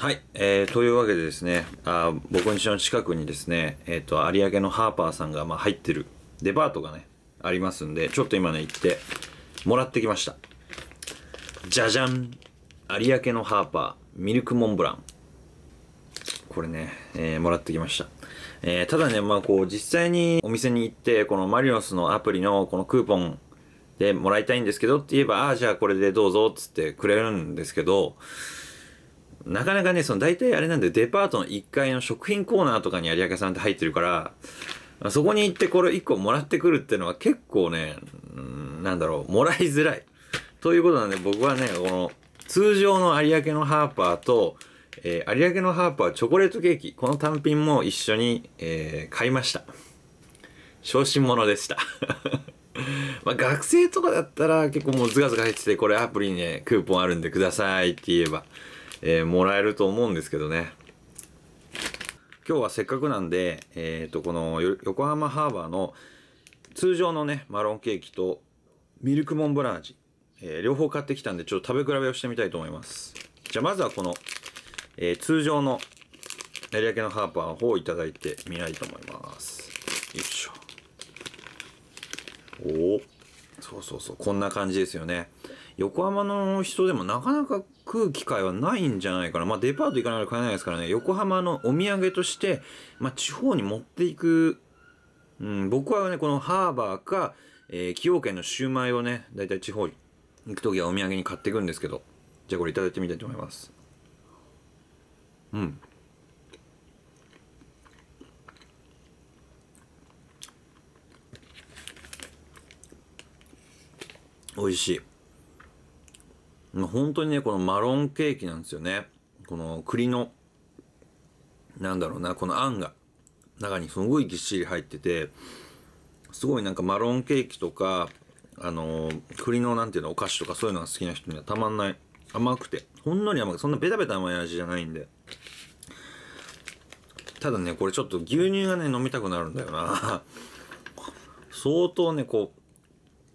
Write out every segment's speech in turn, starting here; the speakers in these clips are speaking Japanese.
はい、えー、というわけでですね、あ僕の家の近くにですね、えっ、と、有明のハーパーさんが、まあ、入ってるデパートがね、ありますんで、ちょっと今ね、行って、もらってきました。じゃじゃん有明のハーパー、ミルクモンブラン。これね、えーもらってきました。えーただね、まあこう、実際にお店に行って、このマリノスのアプリのこのクーポンでもらいたいんですけどって言えば、ああ、じゃあこれでどうぞっつってくれるんですけど、なかなかね、その大体あれなんで、デパートの1階の食品コーナーとかに有明さんって入ってるから、そこに行ってこれ1個もらってくるっていうのは結構ね、んなんだろう、もらいづらい。ということなんで僕はね、この通常の有明のハーパーと、えー有明のハーパーチョコレートケーキ、この単品も一緒に、えー買いました。小心者でした。まあ学生とかだったら結構もうズガズガ入ってて、これアプリにね、クーポンあるんでくださいって言えば、えーもらえると思うんですけどね。今日はせっかくなんで、えっ、と、この横浜ハーバーの通常のね、マロンケーキとミルクモンブラン味、えー両方買ってきたんで、ちょっと食べ比べをしてみたいと思います。じゃあまずはこの、え通常の有明のハーパーの方をいただいてみたいと思います。よいしょ。おおそうそうそうこんな感じですよね。横浜の人でもなかなか食う機会はないんじゃないかな。まあデパート行かないと買えないですからね。横浜のお土産として、まあ、地方に持っていく、うん、僕はねこのハーバーか、え崎陽軒のシューマイをねだいたい地方に行く時はお土産に買っていくんですけどじゃあこれいただいてみたいと思います。うん。美味しい。本当にね、このマロンケーキなんですよね。この栗の、なんだろうな、このあんが、中にすごいぎっしり入ってて、すごいなんかマロンケーキとか、あの栗のなんていうの、お菓子とかそういうのが好きな人にはたまんない。甘くて。ほんのり甘く、そんなベタベタ甘い味じゃないんで。ただね、これちょっと牛乳がね、飲みたくなるんだよな。相当ね、こ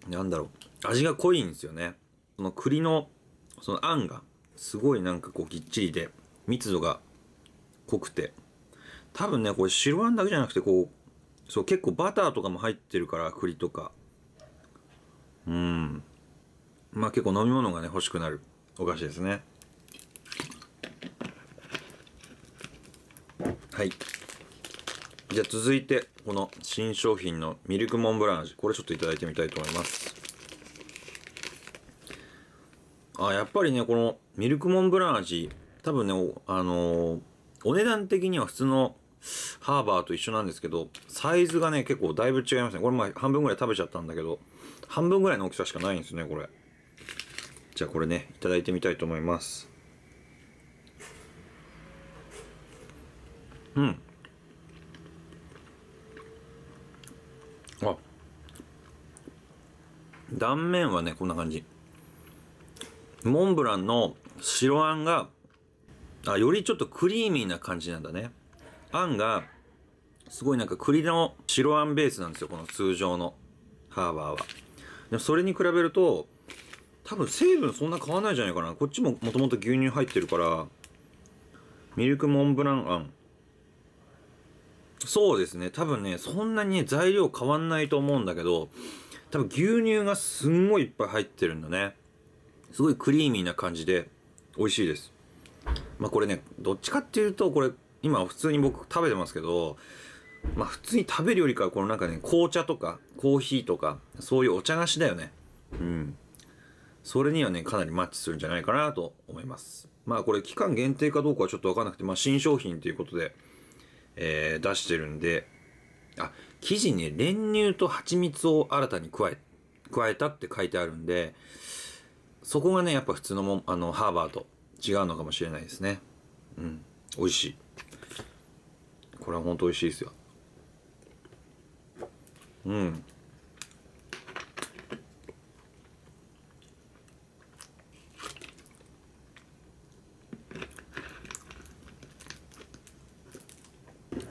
う、なんだろう、味が濃いんですよね。その栗の、そのあんが、すごいなんかこうぎっちりで、密度が濃くて。多分ね、これ白あんだけじゃなくて、こう、そう、結構バターとかも入ってるから、栗とか。うん。まあ結構飲み物がね、欲しくなるお菓子ですね。はい。じゃあ続いて、この新商品のミルクモンブラン味。これちょっといただいてみたいと思います。あ、やっぱりね、このミルクモンブラン味、多分ね、あのーお値段的には普通のハーバーと一緒なんですけど、サイズがね、結構だいぶ違いますね。これまあ半分ぐらい食べちゃったんだけど、半分ぐらいの大きさしかないんですね、これ。じゃあこれね、いただいてみたいと思います。うん。あ断面はねこんな感じモンブランの白あんがあよりちょっとクリーミーな感じなんだね。あんがすごいなんか栗の白あんベースなんですよこの通常のハーバーは。でもそれに比べると多分成分そんな変わらないじゃないかな。こっちももともと牛乳入ってるからミルクモンブランあん。そうですね。多分ねそんなにね材料変わんないと思うんだけど多分牛乳がすんごいいっぱい入ってるんだね。すごいクリーミーな感じで美味しいです。まあこれねどっちかっていうとこれ今普通に僕食べてますけどまあ普通に食べるよりかはこのなんかね紅茶とかコーヒーとかそういうお茶菓子だよね。うん。それにはねかなりマッチするんじゃないかなと思います。まあこれ期間限定かどうかはちょっと分かんなくてまあ新商品ということでえー出してるんで、あ、生地に練乳と蜂蜜を新たに加え、加えたって書いてあるんで、そこがね、やっぱ普通のもあの、ハーバーと違うのかもしれないですね。うん。美味しい。これは本当美味しいですよ。うん。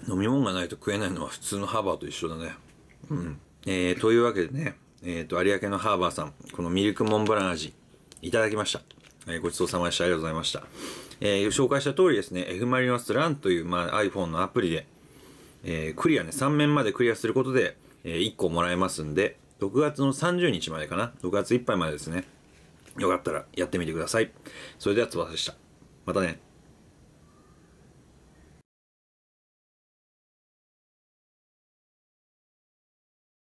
飲み物がないと食えないのは普通のハーバーと一緒だね。うん。えー、というわけでね、えっ、と、有明のハーバーさん、このミルクモンブラン味、いただきました。えーごちそうさまでした。ありがとうございました。えー紹介した通りですね F・ マリノスランという、まあ、iPhone のアプリで、えークリアね3面までクリアすることで、え1個もらえますんで6月の30日までかな？6月いっぱいまでですねよかったらやってみてくださいそれではつばさでしたまたね